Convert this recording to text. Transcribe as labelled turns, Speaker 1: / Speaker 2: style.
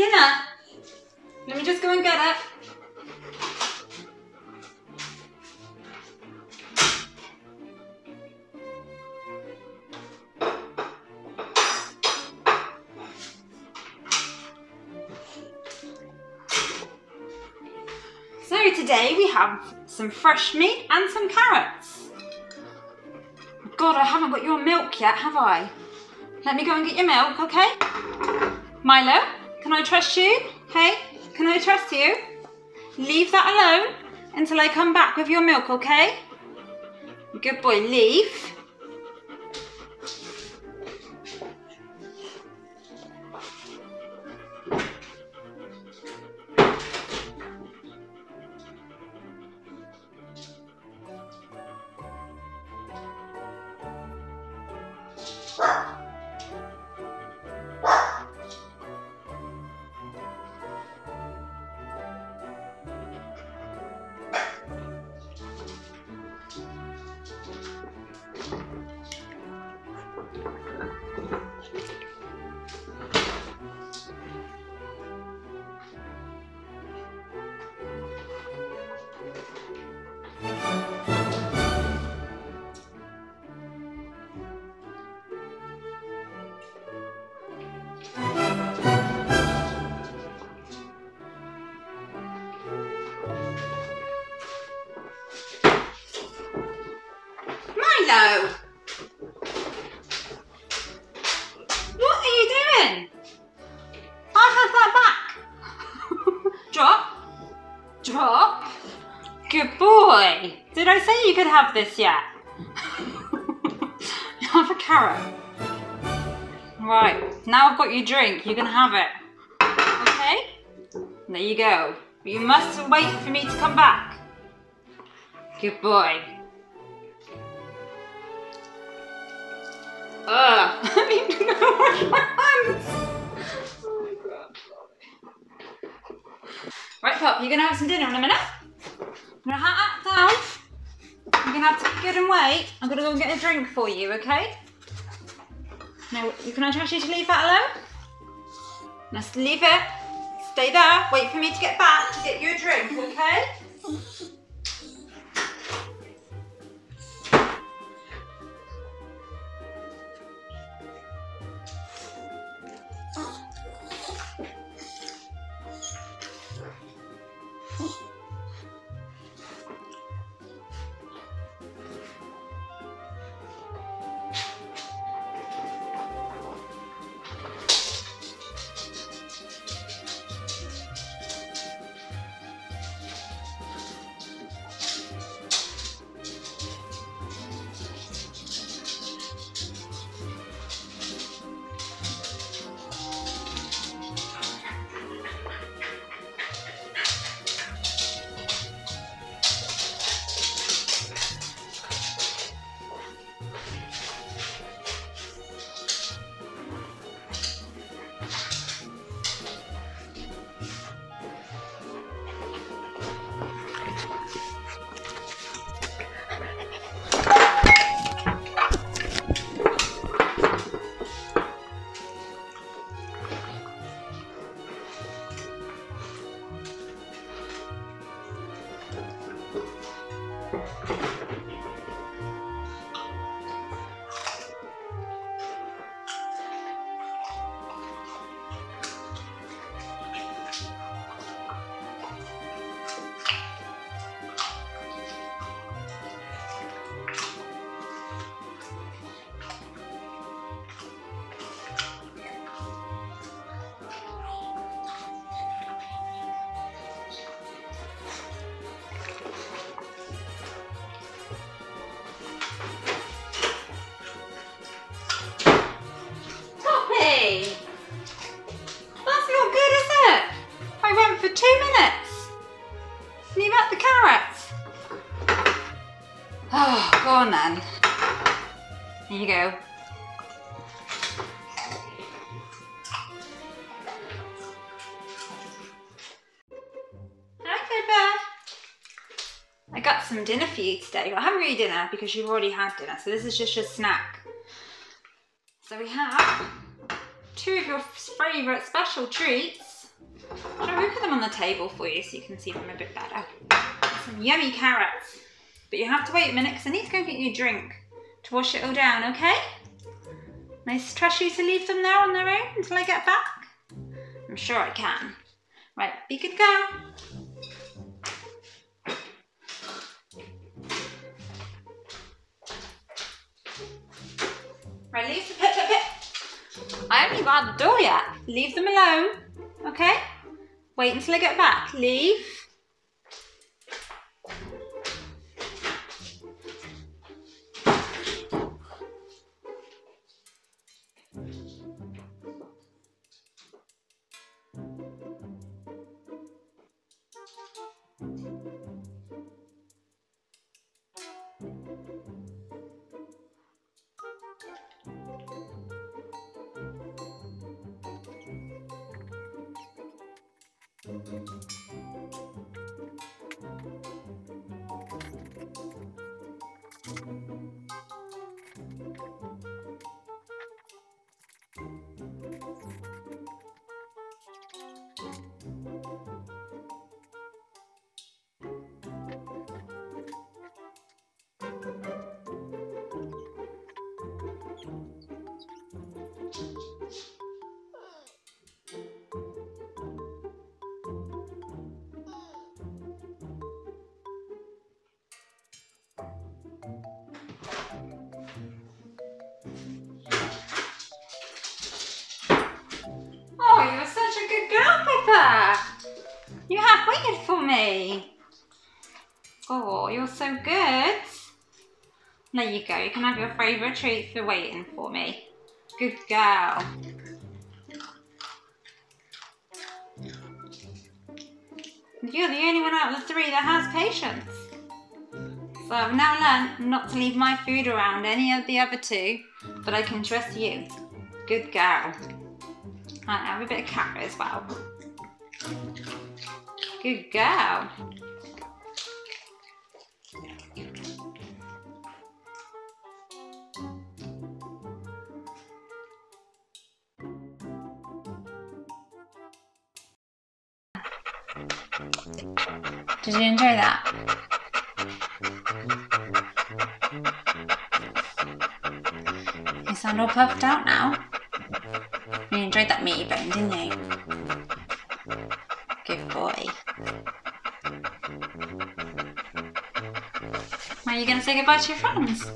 Speaker 1: dinner. Let me just go and get it. So today we have some fresh meat and some carrots. God, I haven't got your milk yet, have I? Let me go and get your milk, okay? Milo, can I trust you? Hey, can I trust you? Leave that alone until I come back with your milk, okay? Good boy, leave. Milo! boy. Did I say you could have this yet? have a carrot. Right, now I've got your drink. You can have it. Okay? There you go. You must wait for me to come back. Good boy. Ugh. I need to go wash my hands. Right, Pop, you're gonna have some dinner in a minute. I'm gonna hat that down. You're gonna have to get and wait. I'm gonna go and get a drink for you, okay? Now, you can I trust you to leave that alone? Let's leave it. Stay there. Wait for me to get back to get you a drink, okay? For two minutes. Leave out the carrots. Oh, go on then. Here you go. I got some dinner for you today. I haven't really dinner because you've already had dinner, so this is just your snack. So we have two of your favourite special treats. Shall we put them the table for you so you can see them a bit better? Some yummy carrots. But you have to wait a minute because I need to go get you a drink to wash it all down, okay? Nice trust you to leave them there on their own until I get back? I'm sure I can. Right, be good girl. Right, leave the pit, pit, pit. I haven't even got the door yet. Leave them alone, okay? Wait until I get back. Leave. Oh, Waited for me. Oh, you're so good. There you go. You can have your favourite treat for waiting for me. Good girl. You're the only one out of the three that has patience. So I've now learned not to leave my food around any of the other two, but I can trust you. Good girl. I have a bit of carrot as well. Good girl. Did you enjoy that? You sound all puffed out now. You enjoyed that meaty bone, didn't you? Are you going to say goodbye to your friends?